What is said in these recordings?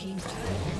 team's turret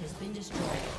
has been destroyed.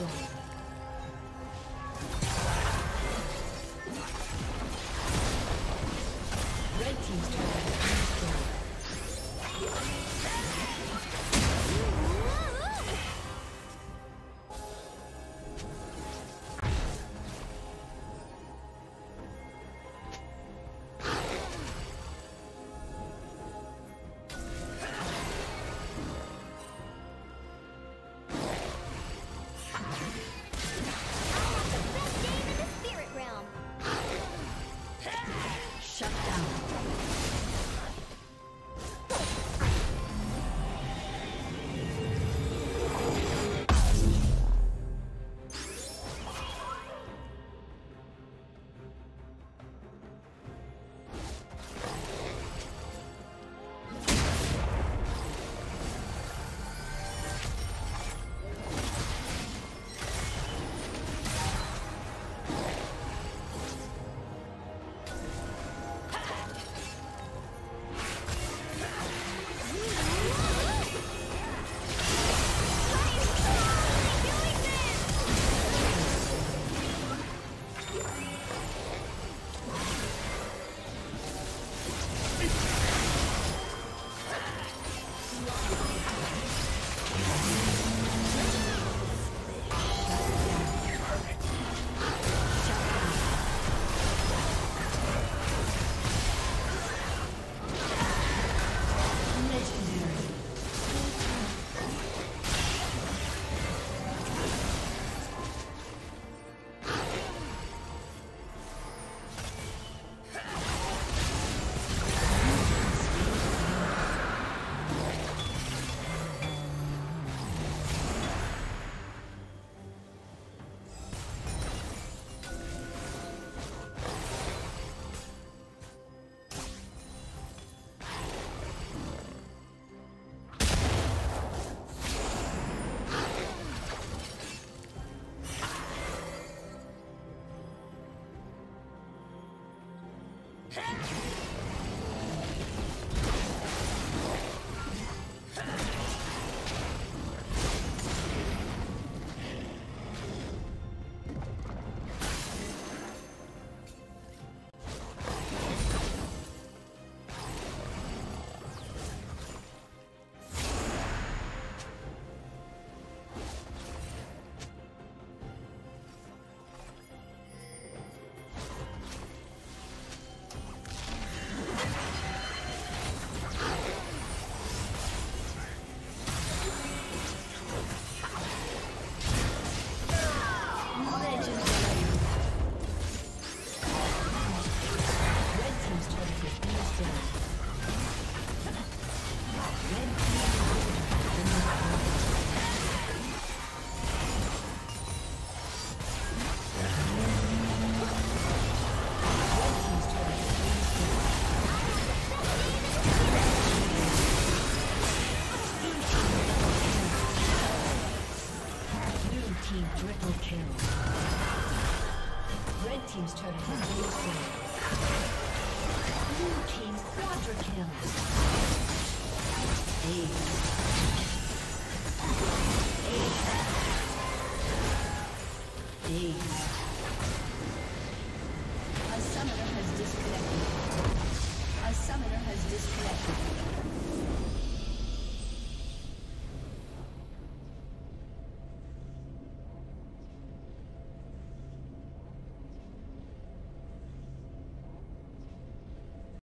Destroyed.